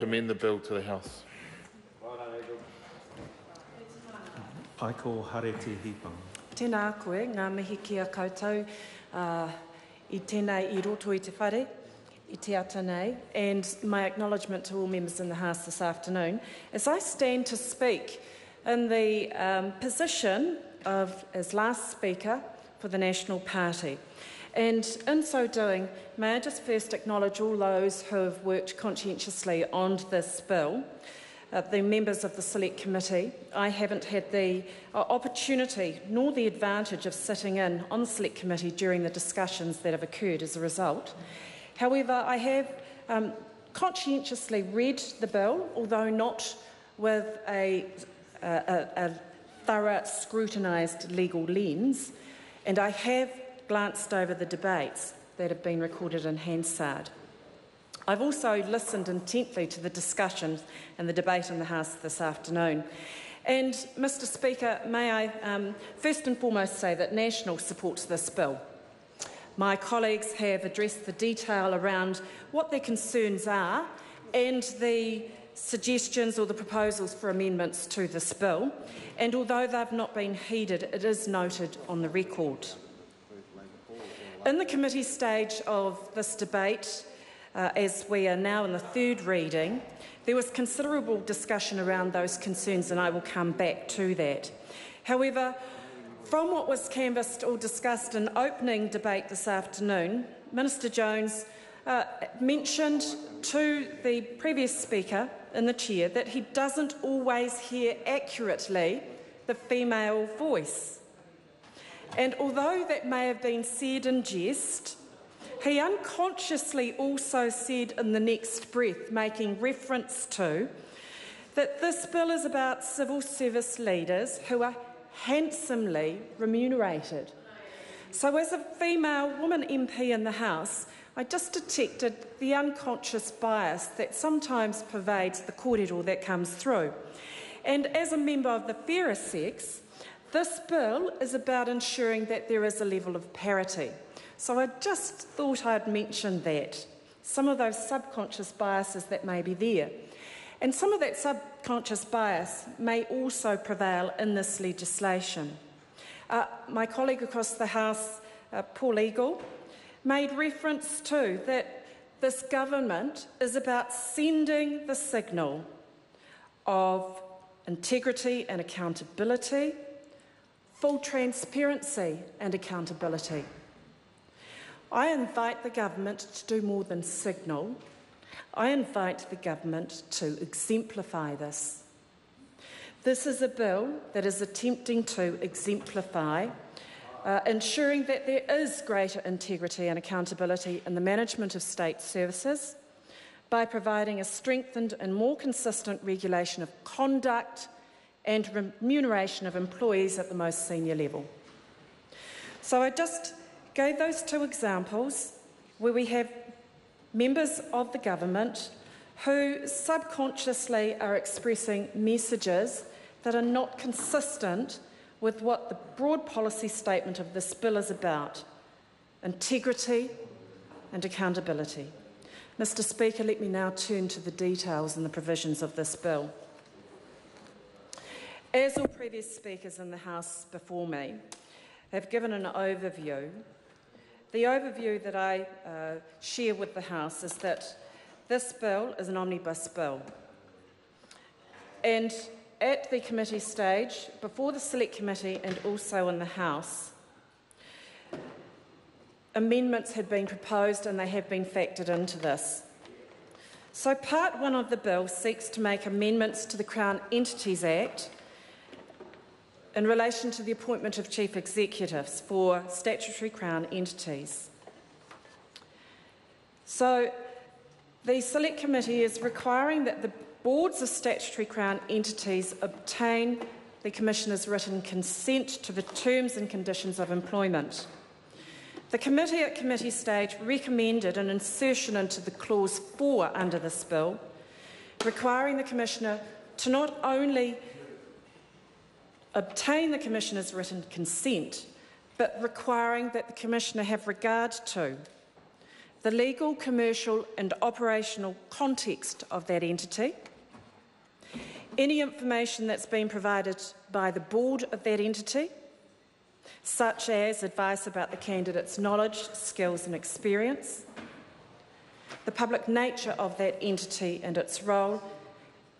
Commend the bill to the House. Ai ko hare te hipanga. Tēnā koe, ngā mihi ki a koutou uh, i tēnei i roto i te whare, i te ata nei, and my acknowledgement to all members in the House this afternoon. As I stand to speak in the um, position of as last speaker for the National Party, and in so doing, may I just first acknowledge all those who have worked conscientiously on this bill. Uh, the members of the Select Committee. I haven't had the uh, opportunity nor the advantage of sitting in on the Select Committee during the discussions that have occurred as a result. However, I have um, conscientiously read the bill, although not with a, a, a thorough scrutinised legal lens, and I have glanced over the debates that have been recorded in Hansard. I've also listened intently to the discussions and the debate in the House this afternoon. And, Mr Speaker, may I um, first and foremost say that National supports this bill. My colleagues have addressed the detail around what their concerns are and the suggestions or the proposals for amendments to this bill. And although they've not been heeded, it is noted on the record. In the committee stage of this debate, uh, as we are now in the third reading, there was considerable discussion around those concerns, and I will come back to that. However, from what was canvassed or discussed in opening debate this afternoon, Minister Jones uh, mentioned to the previous speaker in the chair that he doesn't always hear accurately the female voice. And although that may have been said in jest, he unconsciously also said in the next breath, making reference to, that this bill is about civil service leaders who are handsomely remunerated. So, as a female woman MP in the House, I just detected the unconscious bias that sometimes pervades the kōrero that comes through. And as a member of the fairer sex, this bill is about ensuring that there is a level of parity. So I just thought I'd mention that. Some of those subconscious biases that may be there. And some of that subconscious bias may also prevail in this legislation. Uh, my colleague across the House, uh, Paul Eagle, made reference to that this government is about sending the signal of integrity and accountability, full transparency and accountability. I invite the government to do more than signal. I invite the government to exemplify this. This is a bill that is attempting to exemplify, uh, ensuring that there is greater integrity and accountability in the management of state services by providing a strengthened and more consistent regulation of conduct and remuneration of employees at the most senior level. So I just gave those two examples where we have members of the government who subconsciously are expressing messages that are not consistent with what the broad policy statement of this bill is about integrity and accountability. Mr Speaker, let me now turn to the details and the provisions of this bill. As all previous speakers in the House before me have given an overview the overview that I uh, share with the House is that this bill is an omnibus bill. And at the committee stage, before the Select Committee and also in the House, amendments had been proposed and they have been factored into this. So, Part 1 of the bill seeks to make amendments to the Crown Entities Act in relation to the appointment of chief executives for statutory Crown entities. So, the Select Committee is requiring that the boards of statutory Crown entities obtain the Commissioner's written consent to the terms and conditions of employment. The committee at committee stage recommended an insertion into the clause 4 under this bill, requiring the Commissioner to not only obtain the Commissioner's written consent, but requiring that the Commissioner have regard to the legal, commercial, and operational context of that entity, any information that's been provided by the board of that entity, such as advice about the candidate's knowledge, skills, and experience, the public nature of that entity and its role,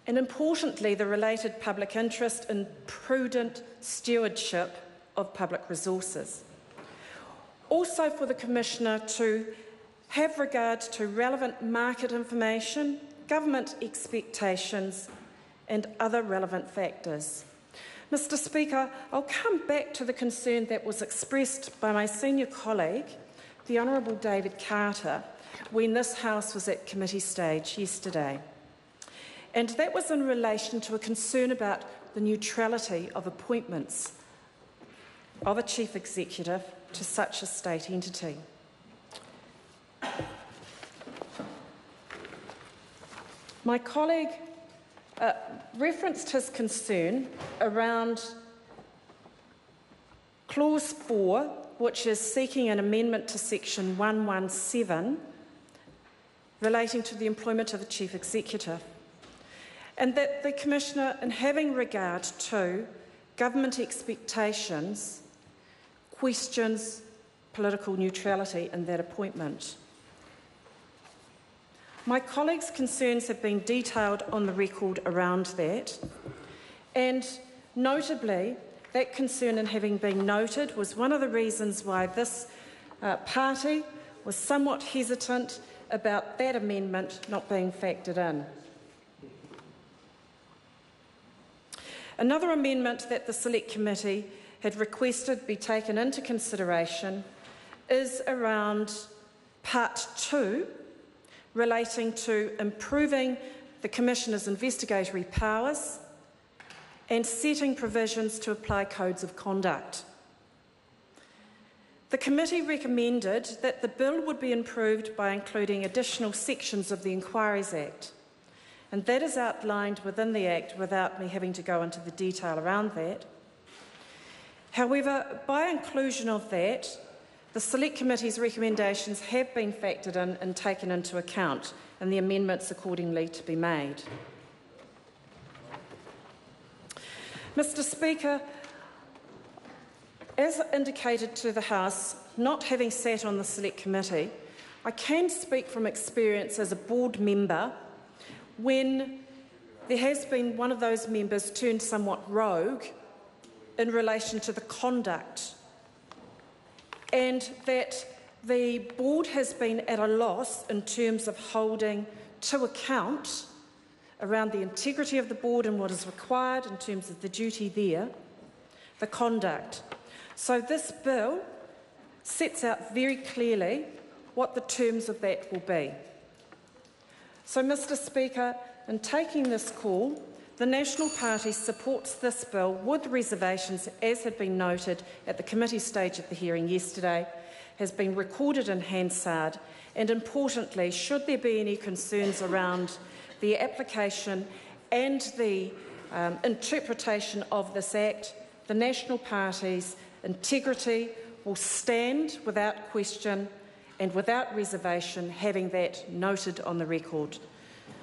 and importantly, the related public interest in prudent stewardship of public resources. Also, for the Commissioner to have regard to relevant market information, government expectations, and other relevant factors. Mr Speaker, I'll come back to the concern that was expressed by my senior colleague, the Honourable David Carter, when this House was at committee stage yesterday. And that was in relation to a concern about the neutrality of appointments of a chief executive to such a state entity. My colleague uh, referenced his concern around Clause 4, which is seeking an amendment to Section 117 relating to the employment of the Chief Executive. And that the Commissioner, in having regard to government expectations, questions political neutrality in that appointment. My colleagues' concerns have been detailed on the record around that, and notably, that concern in having been noted was one of the reasons why this uh, party was somewhat hesitant about that amendment not being factored in. Another amendment that the Select Committee had requested be taken into consideration is around part two, relating to improving the Commissioner's investigatory powers and setting provisions to apply codes of conduct. The committee recommended that the bill would be improved by including additional sections of the Inquiries Act, and that is outlined within the Act without me having to go into the detail around that. However, by inclusion of that, the Select Committee's recommendations have been factored in and taken into account, and the amendments accordingly to be made. Mr Speaker, as indicated to the House, not having sat on the Select Committee, I can speak from experience as a board member when there has been one of those members turned somewhat rogue in relation to the conduct, and that the board has been at a loss in terms of holding to account around the integrity of the board and what is required in terms of the duty there, the conduct. So this bill sets out very clearly what the terms of that will be. So, Mr Speaker, in taking this call, the National Party supports this bill with reservations, as had been noted at the committee stage of the hearing yesterday, has been recorded in Hansard, and importantly, should there be any concerns around the application and the um, interpretation of this Act, the National Party's integrity will stand without question and without reservation, having that noted on the record.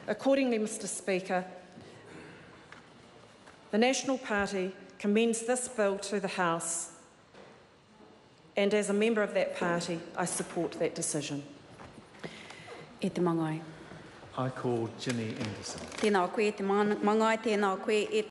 Accordingly, Mr Speaker, the National Party commends this bill to the House, and as a member of that party, I support that decision. E te mangai. I call Ginny Anderson. Tēnā koe te man- mangai, tēnā koe e